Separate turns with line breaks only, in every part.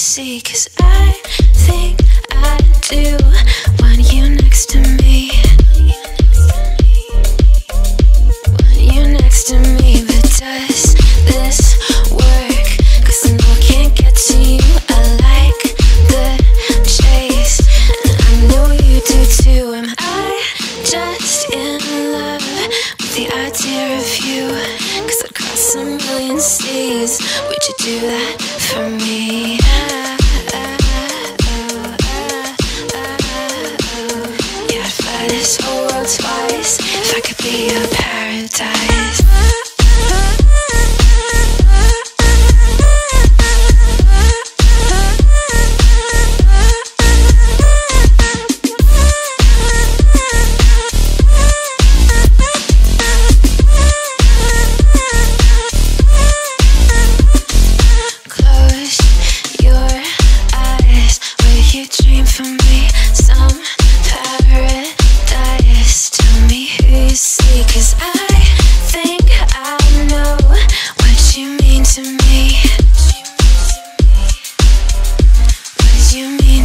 see, cause I think I do want you next to me. Want you next to me, but does you do that for me? Yeah, I'd fly this whole world twice if I could be your paradise.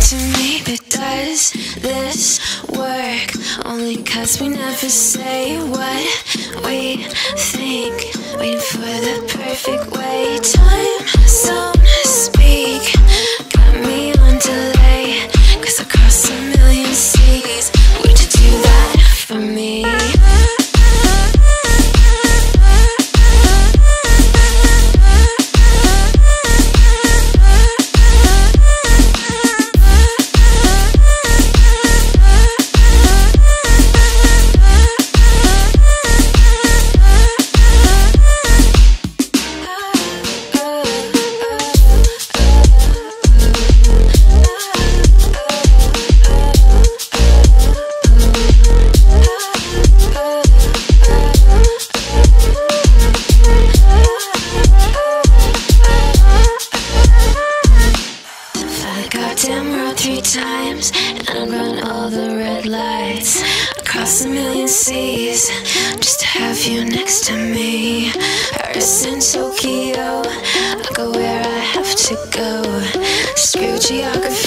To me? But does this work? Only 'cause we never say what we think. Waiting for the perfect way. Time red lights across a million seas just to have you next to me. Paris and Tokyo, I go where I have to go. Screw geography,